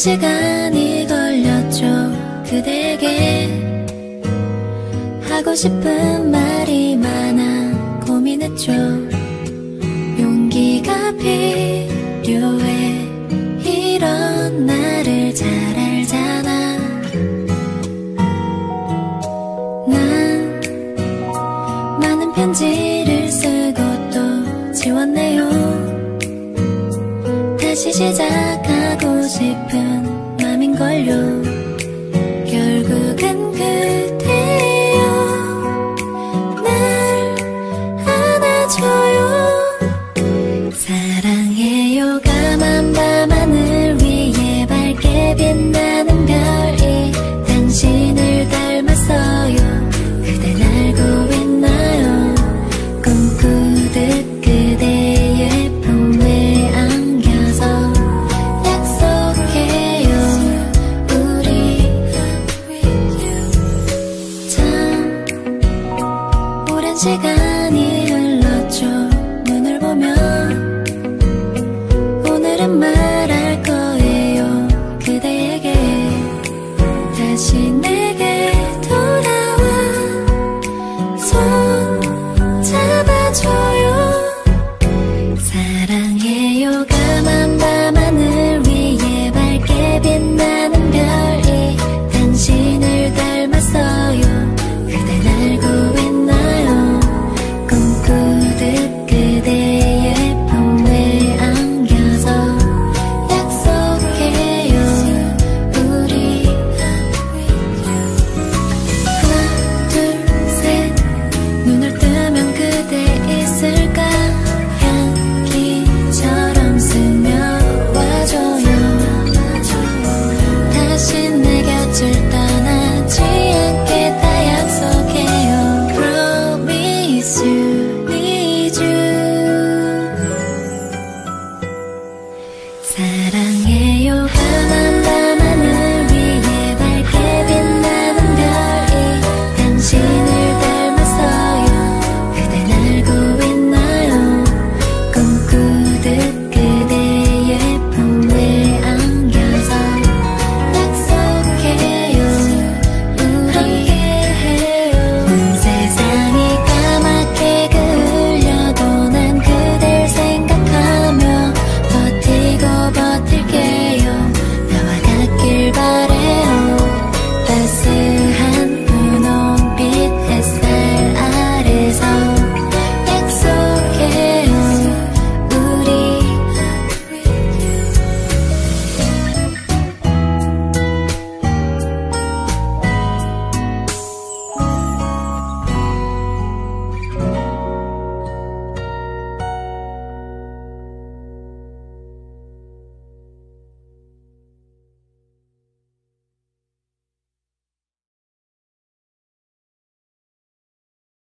시간이 걸렸죠. 그대에게 하고 싶은 말이 많아 고민했죠. 용기가 필요해. 이런 나를 잘 알잖아. 난 많은 편지를 쓰고 또 지웠네요. 다시 시작하고 싶은 맘인걸요 시간이 흘렀죠. 눈을 보면 오늘은 말할 거예요. 그대에게 다시 내게 돌아와. 손 잡아줘요. 사랑해요. 가만 봐. 있을 때